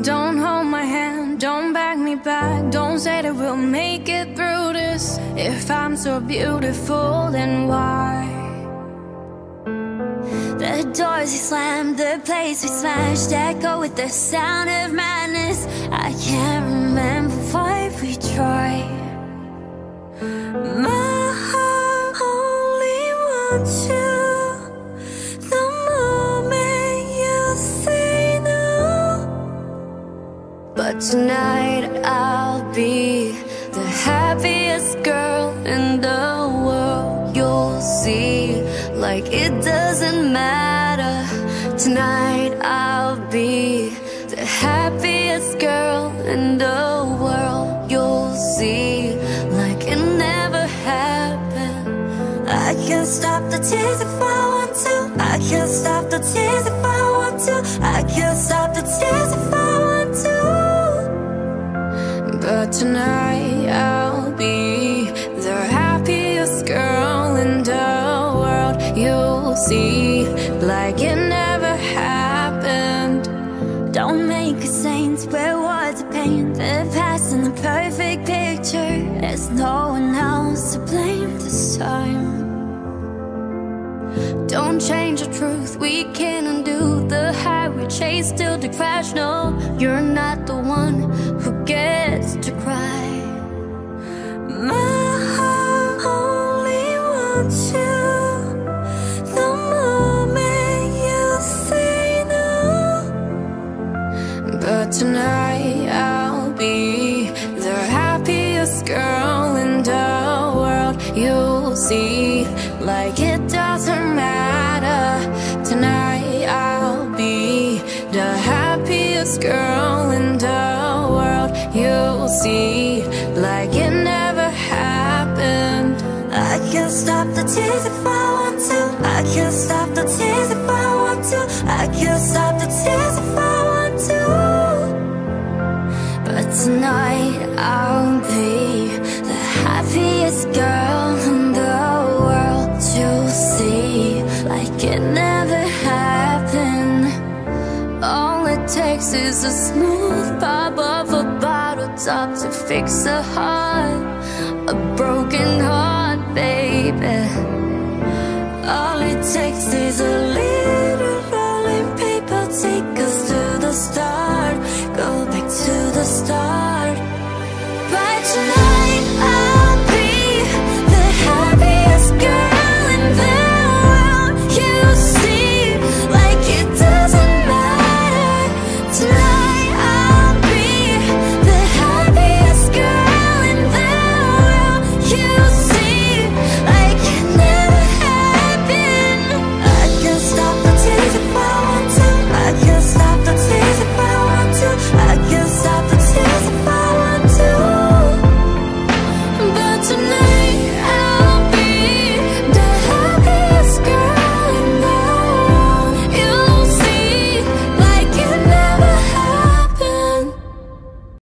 Don't hold my hand, don't back me back. Don't say that we'll make it through this. If I'm so beautiful, then why? The doors we slammed, the place we smashed, echo with the sound of madness. I can't remember why we tried. My heart only wants you. But tonight I'll be the happiest girl in the world. You'll see, like it doesn't matter. Tonight I'll be the happiest girl in the world. You'll see, like it never happened. I can't stop the tears if I want to. I can't stop the tears if I want to. I can't stop the tears tonight I'll be the happiest girl in the world. You'll see, like it never happened. Don't make a saint where words of pain. The past and the perfect picture. There's no one else to blame this time. Don't change the truth, we can't undo the high we chase till the crash. No, you're tonight I'll be the happiest girl in the world. You'll see, like it doesn't matter. Tonight I'll be the happiest girl in the world. You'll see, like. I can't stop the tears if I want to. I can't stop the tears if I want to. I can't stop the tears if I want to. But tonight I'll be the happiest girl in the world. You'll see, like it never happened. All it takes is a smooth pop of a bottle top to fix a heart, a broken heart, takes is a little rolling paper, take us to the start,